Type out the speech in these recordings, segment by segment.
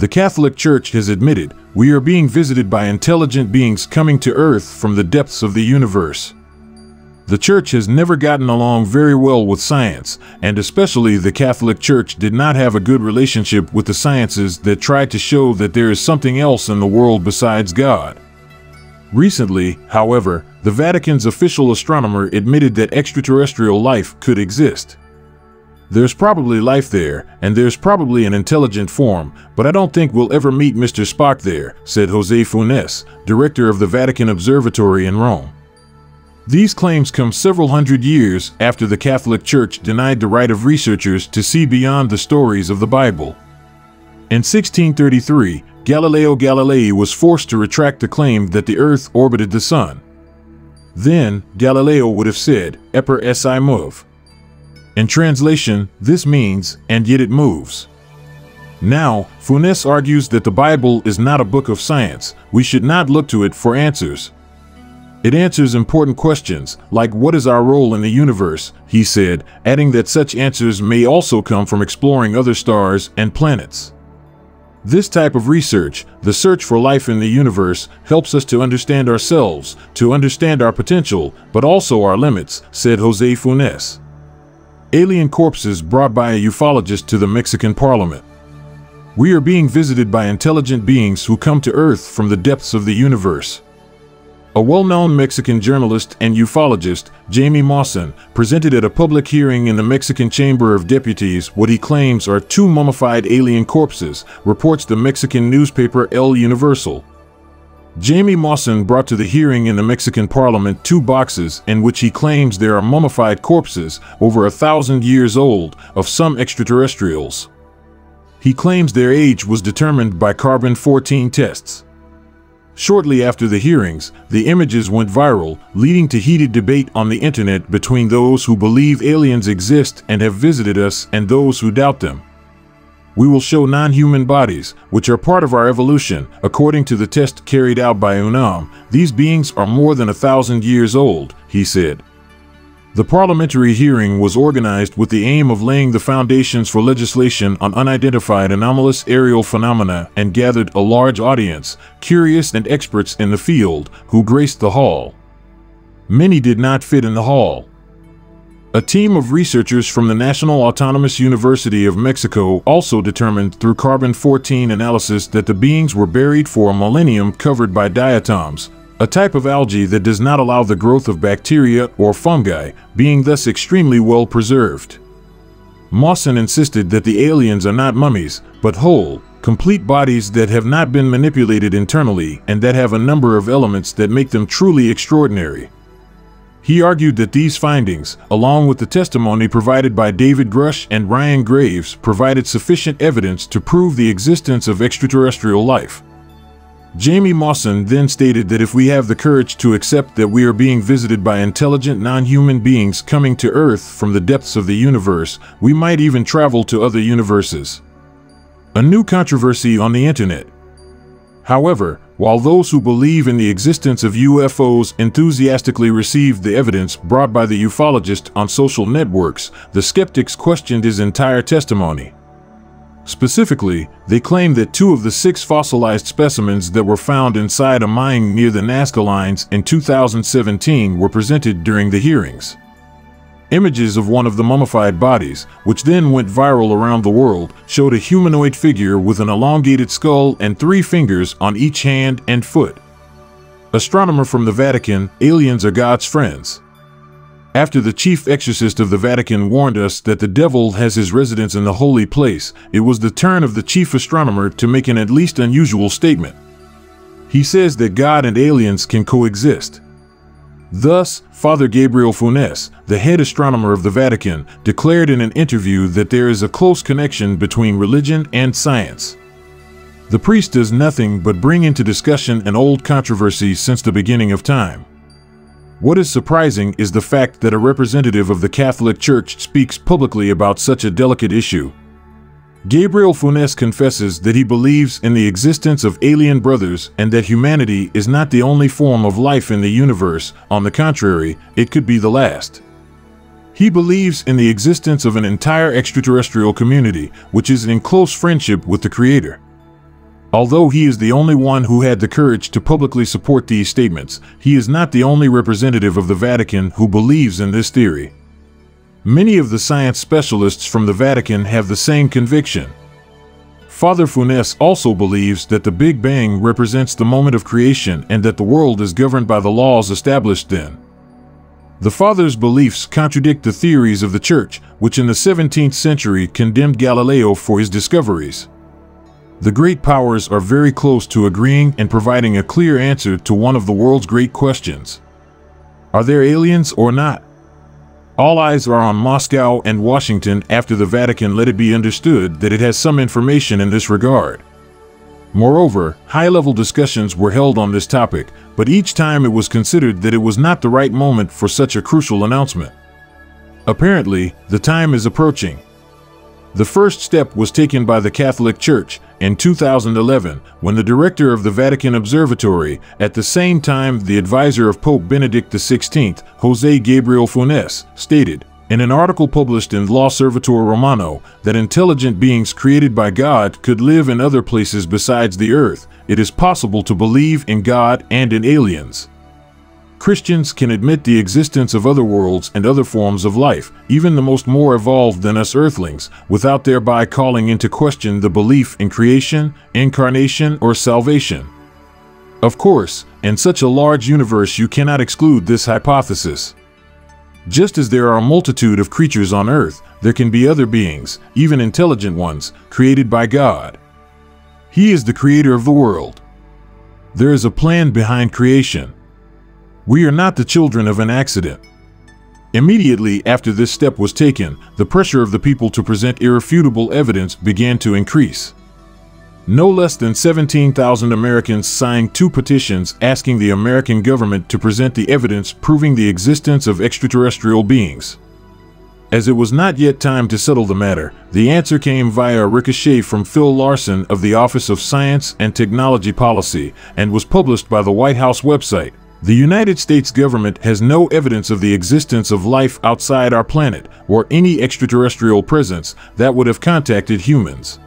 The Catholic Church has admitted we are being visited by intelligent beings coming to Earth from the depths of the universe. The Church has never gotten along very well with science, and especially the Catholic Church did not have a good relationship with the sciences that tried to show that there is something else in the world besides God. Recently, however, the Vatican's official astronomer admitted that extraterrestrial life could exist. There's probably life there, and there's probably an intelligent form, but I don't think we'll ever meet Mr. Spock there, said Jose Funes, director of the Vatican Observatory in Rome. These claims come several hundred years after the Catholic Church denied the right of researchers to see beyond the stories of the Bible. In 1633, Galileo Galilei was forced to retract the claim that the Earth orbited the Sun. Then, Galileo would have said, Eppur si muove. In translation, this means, and yet it moves. Now, Funes argues that the Bible is not a book of science. We should not look to it for answers, it answers important questions, like what is our role in the universe, he said, adding that such answers may also come from exploring other stars and planets. This type of research, the search for life in the universe, helps us to understand ourselves, to understand our potential, but also our limits, said Jose Funes. Alien corpses brought by a ufologist to the Mexican parliament. We are being visited by intelligent beings who come to Earth from the depths of the universe. A well-known Mexican journalist and ufologist, Jaime Maussan, presented at a public hearing in the Mexican Chamber of Deputies what he claims are two mummified alien corpses, reports the Mexican newspaper El Universal. Jaime Maussan brought to the hearing in the Mexican parliament two boxes in which he claims there are mummified corpses, over a thousand years old, of some extraterrestrials. He claims their age was determined by carbon-14 tests. Shortly after the hearings, the images went viral, leading to heated debate on the internet between those who believe aliens exist and have visited us and those who doubt them. We will show non-human bodies, which are part of our evolution. According to the test carried out by UNAM, these beings are more than a thousand years old, he said. The parliamentary hearing was organized with the aim of laying the foundations for legislation on unidentified anomalous aerial phenomena and gathered a large audience, curious and experts in the field, who graced the hall. Many did not fit in the hall. A team of researchers from the National Autonomous University of Mexico also determined through carbon-14 analysis that the beings were buried for a millennium covered by diatoms, a type of algae that does not allow the growth of bacteria or fungi, being thus extremely well preserved. Maussan insisted that the aliens are not mummies, but whole, complete bodies that have not been manipulated internally and that have a number of elements that make them truly extraordinary. He argued that these findings, along with the testimony provided by David Grusch and Ryan Graves, provided sufficient evidence to prove the existence of extraterrestrial life. Jaime Maussan then stated that if we have the courage to accept that we are being visited by intelligent non-human beings coming to Earth from the depths of the universe, we might even travel to other universes. A new controversy on the internet. However, while those who believe in the existence of UFOs enthusiastically received the evidence brought by the ufologist on social networks, the skeptics questioned his entire testimony. Specifically, they claim that two of the six fossilized specimens that were found inside a mine near the Nazca lines in 2017 were presented during the hearings. Images of one of the mummified bodies, which then went viral around the world, showed a humanoid figure with an elongated skull and three fingers on each hand and foot. Astronomer from the Vatican, aliens are God's friends. After the chief exorcist of the Vatican warned us that the devil has his residence in the holy place, it was the turn of the chief astronomer to make an at least unusual statement. He says that God and aliens can coexist. Thus, Father Gabriel Funes, the head astronomer of the Vatican, declared in an interview that there is a close connection between religion and science. The priest does nothing but bring into discussion an old controversy since the beginning of time. What is surprising is the fact that a representative of the Catholic Church speaks publicly about such a delicate issue. Gabriel Funes confesses that he believes in the existence of alien brothers and that humanity is not the only form of life in the universe, on the contrary, it could be the last. He believes in the existence of an entire extraterrestrial community, which is in close friendship with the Creator. Although he is the only one who had the courage to publicly support these statements, he is not the only representative of the Vatican who believes in this theory. Many of the science specialists from the Vatican have the same conviction. Father Funes also believes that the Big Bang represents the moment of creation and that the world is governed by the laws established then. The Father's beliefs contradict the theories of the Church, which in the 17th century condemned Galileo for his discoveries. The great powers are very close to agreeing and providing a clear answer to one of the world's great questions. Are there aliens or not? All eyes are on Moscow and Washington after the Vatican let it be understood that it has some information in this regard. Moreover, high-level discussions were held on this topic, but each time it was considered that it was not the right moment for such a crucial announcement. Apparently, the time is approaching. The first step was taken by the Catholic Church in 2011 when the director of the Vatican Observatory, at the same time the advisor of Pope Benedict XVI, Jose Gabriel Funes, stated, in an article published in L'Osservatore Romano that intelligent beings created by God could live in other places besides the earth, it is possible to believe in God and in aliens. Christians can admit the existence of other worlds and other forms of life, even the most more evolved than us earthlings, without thereby calling into question the belief in creation, incarnation, or salvation. Of course, in such a large universe you cannot exclude this hypothesis. Just as there are a multitude of creatures on earth, there can be other beings, even intelligent ones, created by God. He is the creator of the world. There is a plan behind creation, we are not the children of an accident. Immediately after this step was taken, the pressure of the people to present irrefutable evidence began to increase. No less than 17,000 Americans signed two petitions asking the American government to present the evidence proving the existence of extraterrestrial beings. As it was not yet time to settle the matter, the answer came via a ricochet from Phil Larson of the Office of Science and Technology Policy and was published by the White House website. The United States government has no evidence of the existence of life outside our planet or any extraterrestrial presence that would have contacted humans.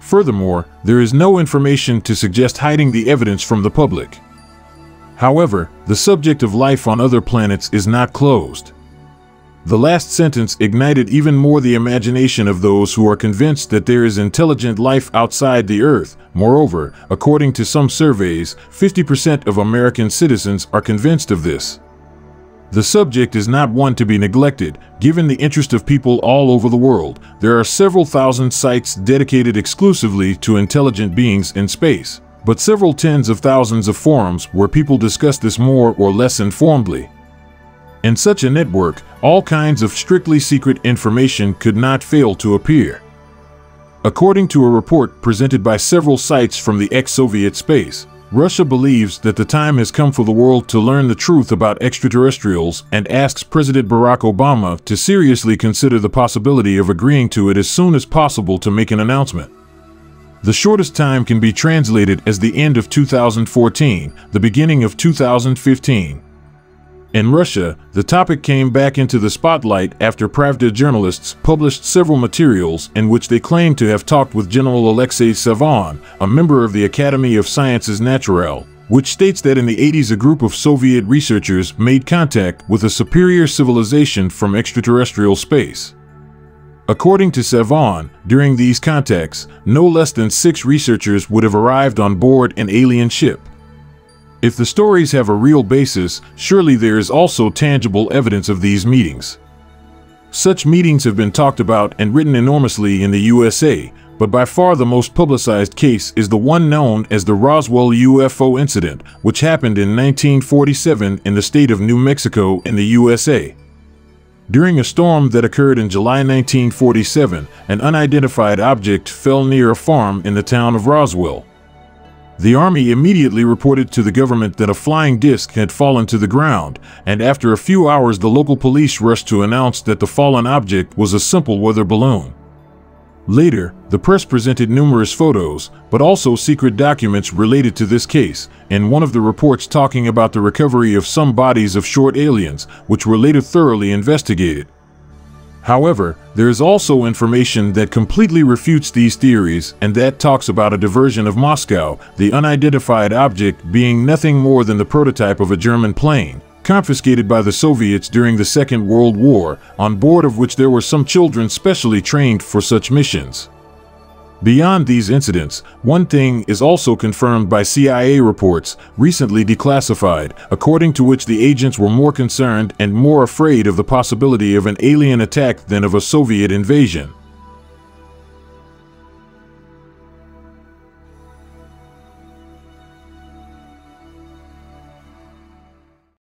Furthermore, there is no information to suggest hiding the evidence from the public. However, the subject of life on other planets is not closed. The last sentence ignited even more the imagination of those who are convinced that there is intelligent life outside the Earth. Moreover, according to some surveys, 50% of American citizens are convinced of this. The subject is not one to be neglected, given the interest of people all over the world. There are several thousand sites dedicated exclusively to intelligent beings in space, but several tens of thousands of forums where people discuss this more or less informedly. In such a network, all kinds of strictly secret information could not fail to appear. According to a report presented by several sites from the ex-Soviet space, Russia believes that the time has come for the world to learn the truth about extraterrestrials and asks President Barack Obama to seriously consider the possibility of agreeing to it as soon as possible to make an announcement. The shortest time can be translated as the end of 2014, the beginning of 2015. In Russia, the topic came back into the spotlight after Pravda journalists published several materials in which they claimed to have talked with General Alexei Savin, a member of the Academy of Sciences Naturelle, which states that in the 80s a group of Soviet researchers made contact with a superior civilization from extraterrestrial space. According to Savin, during these contacts, no less than six researchers would have arrived on board an alien ship. If the stories have a real basis, surely there is also tangible evidence of these meetings. Such meetings have been talked about and written enormously in the USA, but by far the most publicized case is the one known as the Roswell UFO incident, which happened in 1947 in the state of New Mexico in the USA. During a storm that occurred in July 1947, an unidentified object fell near a farm in the town of Roswell. The Army immediately reported to the government that a flying disc had fallen to the ground, and after a few hours the local police rushed to announce that the fallen object was a simple weather balloon. Later, the press presented numerous photos, but also secret documents related to this case, and one of the reports talking about the recovery of some bodies of short aliens, which were later thoroughly investigated. However, there is also information that completely refutes these theories, and that talks about a diversion of Moscow, the unidentified object being nothing more than the prototype of a German plane, confiscated by the Soviets during the Second World War, on board of which there were some children specially trained for such missions. Beyond these incidents, one thing is also confirmed by CIA reports, recently declassified, according to which the agents were more concerned and more afraid of the possibility of an alien attack than of a Soviet invasion.